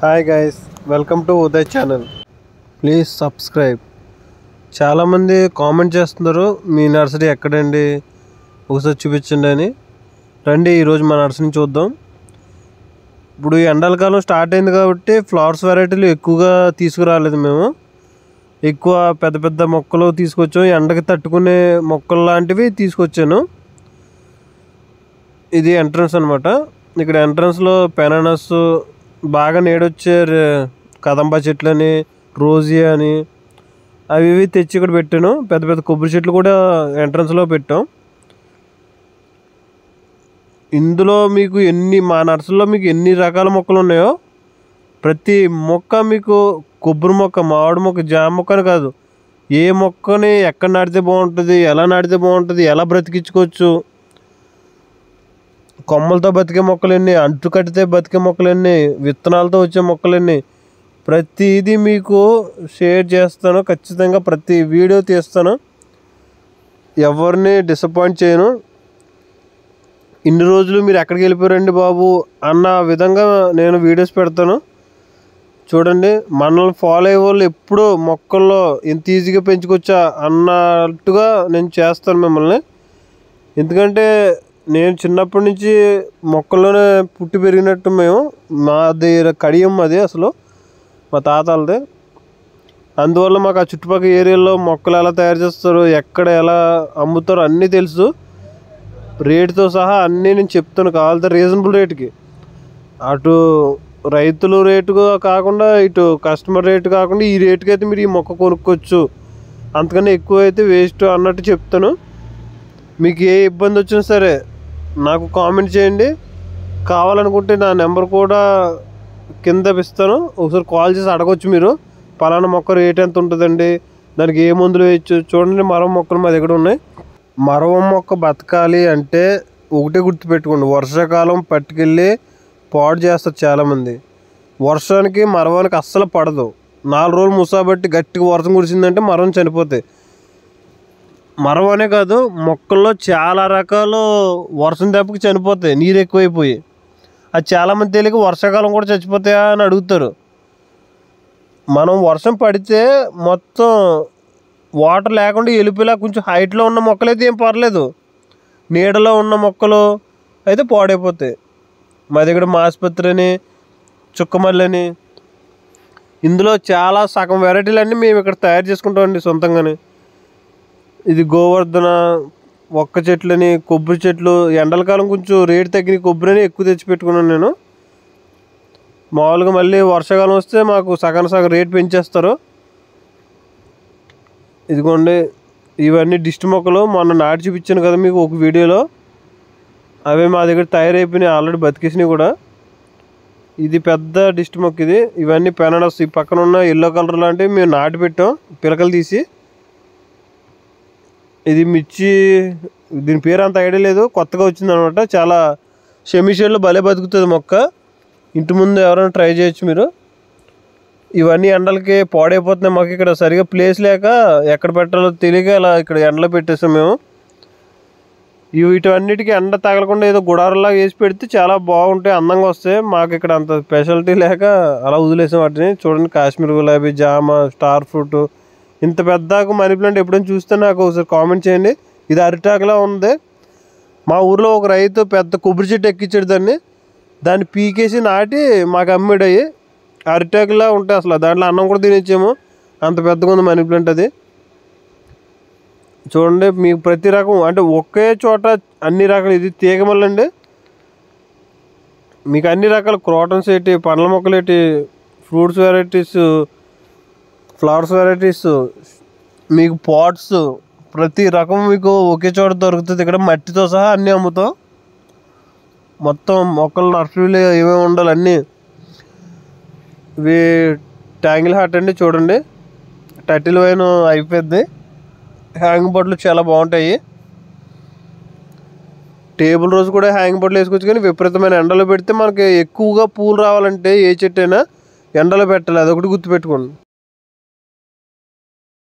Hi guys welcome to Uday channel please subscribe చాలామంది comment చేస్తున్నారు మీ నర్సరీ ఎక్కడండి? ఒకసారి చూపించండి అని. రండి ఈరోజు మా నర్సరీని చూద్దాం. ఇప్పుడు ఈ ఎండాకాలం స్టార్ట్ అయింది కాబట్టి ఫ్లవర్స్ వెరైటీలు ఎక్కువగా తీసుకురాలేదు మేము. ఎక్కువ పెద్ద పెద్ద మొక్కలు తీసుకొచ్చాం. ఎండకి తట్టుకునే మొక్కలు లాంటివి తీసుకొచ్చాను. ఇది ఎంట్రన్స్ అనమాట ఇక్కడ ఎంట్రన్స్లో పెనానస్ బాగా నీడొచ్చే కదంబ కదంబ చెట్లని రోజీ అని. అవి ఇవి తెచ్చి ఇక్కడ పెట్టాను. పెద్ద పెద్ద కొబ్బరి చెట్లు కూడా ఎంట్రన్స్లో పెట్టాం. ఇందులో మీకు ఎన్ని మా నర్సరీలో మీకు ఎన్ని రకాల మొక్కలు ఉన్నాయో ప్రతి మొక్క మీకు కొబ్బరి మొక్క మామిడి మొక్క జామ మొక్క అని కాదు. ఏ మొక్కని ఎక్కడ నాటితే బాగుంటుంది ఎలా నాటితే బాగుంటుంది ఎలా బ్రతికించుకోవచ్చు కొమ్మలతో బతికే మొక్కలన్నీ అంటు కట్టితే బతికే మొక్కలన్నీ విత్తనాలతో వచ్చే మొక్కలన్నీ ప్రతిదీ మీకు షేర్ చేస్తాను. ఖచ్చితంగా ప్రతి వీడియో తీస్తాను. ఎవరిని డిసప్పాయింట్ చేయను. ఇన్ని రోజులు మీరు ఎక్కడికి వెళ్ళిపోయారండి బాబు అన్న విధంగా నేను వీడియోస్ పెడతాను. చూడండి మనల్ని ఫాలో అయ్యే వాళ్ళు ఎప్పుడూ మొక్కల్లో ఇంత ఈజీగా పెంచుకొచ్చా అన్నట్టుగా నేను చేస్తాను మిమ్మల్ని. ఎందుకంటే నేను చిన్నప్పటి నుంచి మొక్కల్లోనే పుట్టి పెరిగినట్టు మేము. మాది కడియం అది అసలు. మా తాతలది. అందువల్ల మాకు ఆ చుట్టుపక్కల ఏరియాలో మొక్కలు ఎలా తయారు చేస్తారో ఎక్కడ ఎలా అమ్ముతారో అన్నీ తెలుసు. రేటుతో సహా అన్నీ నేను చెప్తాను. కావాలంటే రీజనబుల్ రేటుకి. అటు రైతులు రేటు కాకుండా ఇటు కస్టమర్ రేటు కాకుండా ఈ రేటుకి అయితే మీరు ఈ మొక్క కొనుక్కోవచ్చు. అంతకన్నా ఎక్కువ అయితే వేస్ట్ అన్నట్టు చెప్తాను. మీకు ఏ ఇబ్బంది వచ్చినా సరే నాకు కామెంట్ చేయండి. కావాలనుకుంటే నా నెంబర్ కూడా కింద ఇస్తాను. ఒకసారి కాల్ చేసి అడగొచ్చు మీరు. పలానా మొక్క రేట్ ఎంత ఉంటుందండి? దానికి ఏ మందులు వేయచ్చు? చూడండి మరవ మొక్కలు మా దగ్గర ఉన్నాయి. మరవ మొక్క బతకాలి అంటే ఒకటే గుర్తుపెట్టుకోండి. వర్షాకాలం పట్టుకెళ్ళి పాడు చేస్తారు చాలామంది. వర్షానికి మరవానికి అస్సలు పడదు. నాలుగు రోజులు ముసాబట్టి గట్టిగా వర్షం కురిసిందంటే మరవం చనిపోతాయి. మరవనే కాదు మొక్కల్లో చాలా రకాలు వర్షం దెబ్బకి చనిపోతాయి నీరు ఎక్కువైపోయి. అది చాలామంది తెలియక వర్షాకాలం కూడా చచ్చిపోతాయా అని అడుగుతారు. మనం వర్షం పడితే మొత్తం వాటర్ లేకుండా వెళ్ళిపోయేలా కొంచెం హైట్లో ఉన్న మొక్కలైతే ఏం పర్లేదు. నీడలో ఉన్న మొక్కలు అయితే పాడైపోతాయి. మా దగ్గర మాస్పత్రి అని చుక్కమల్లి ఇందులో చాలా సగం వెరైటీలన్నీ మేము ఇక్కడ తయారు చేసుకుంటామండి సొంతంగానే. ఇది గోవర్ధన ఒక్క చెట్లని కొబ్బరి చెట్లు. ఎండల కాలం కొంచెం రేటు తగ్గిన కొబ్బరిని ఎక్కువ తెచ్చి పెట్టుకున్నాను నేను. మామూలుగా మళ్ళీ వర్షాకాలం వస్తే మాకు సగం సగం రేట్ పెంచేస్తారు. ఇదిగోండి ఇవన్నీ దిష్టి మొక్కలు. మొన్న నాటి చూపించాను కదా మీకు ఒక వీడియోలో. అవే మా దగ్గర తయారైపోయినాయి ఆల్రెడీ బతికేసినాయి కూడా. ఇది పెద్ద డిస్ట్ మొక్క ఇది. ఇవన్నీ పెనడస్ ఈ పక్కన ఉన్న ఎల్లో కలర్ లాంటివి మేము నాటి పెట్టాం పిలకలు తీసి. ఇది మిర్చి దీని పేరు అంత ఐడియా లేదు కొత్తగా వచ్చింది అనమాట చాలా షెమిషేడ్లో భలే బతుకుతుంది మొక్క. ఇంటి ముందు ఎవరైనా ట్రై చేయొచ్చు మీరు. ఇవన్నీ ఎండలకి పాడైపోతున్నాయి మాకు ఇక్కడ. సరిగా ప్లేస్ లేక ఎక్కడ పెట్టాలో తెలియక ఇలా ఇక్కడ ఎండలో పెట్టేసాం మేము. ఇవి వీటన్నిటికీ ఎండ తగలకుండా ఏదో గుడారలాగా వేసి పెడితే చాలా బాగుంటాయి అందంగా వస్తాయి. మాకు ఇక్కడ అంత స్పెషాలిటీ లేక అలా వదిలేసాం వాటిని. చూడండి కాశ్మీర్ గులాబీ జామ స్టార్ ఫ్రూట్ ఇంత పెద్దాకు మనీ ప్లాంట్ ఎప్పుడైనా చూస్తే నాకు ఒకసారి కామెంట్ చేయండి. ఇది అరిటాకులా ఉంది. మా ఊర్లో ఒక రైతు పెద్ద కొబ్బరి చెట్టు ఎక్కించాడు దాన్ని. దాన్ని పీకేసి నాటి మాకు అమ్మాడయ్యి అరిటాకులా ఉంటాయి అసలు దాంట్లో అన్నం కూడా తినేచ్చాము. అంత పెద్దగా ఉంది మనీ ప్లాంట్ అది. చూడండి మీకు ప్రతి రకం అంటే ఒకే చోట అన్ని రకాలు ఇది తీగమల్లండి మీకు అన్ని రకాల క్రోటన్స్ ఏంటి పండ్ల మొక్కలు ఏంటి ఫ్రూట్స్ వెరైటీస్ ఫ్లవర్స్ వెరైటీస్ మీకు పాట్స్ ప్రతి రకం మీకు ఒకే చోట దొరుకుతుంది. ఇక్కడ మట్టితో సహా అన్నీ అమ్ముతాం. మొత్తం మొక్కలు నర్సరీలు ఏమేమి ఉండాలి అన్నీ ఇవి ట్యాంగిల్ హార్ట్ అండి చూడండి. టటిల్ వైన్ అయిపోయింది. హ్యాంగ్ బొట్లు చాలా బాగుంటాయి. టేబుల్ రోజు కూడా హ్యాంగ్ బొట్లు వేసుకోవచ్చు కానీ విపరీతమైన ఎండలో పెడితే మనకి ఎక్కువగా పూలు రావాలంటే ఏ చెట్టు అయినా ఎండలో పెట్టాలి. అదొకటి గుర్తుపెట్టుకోండి.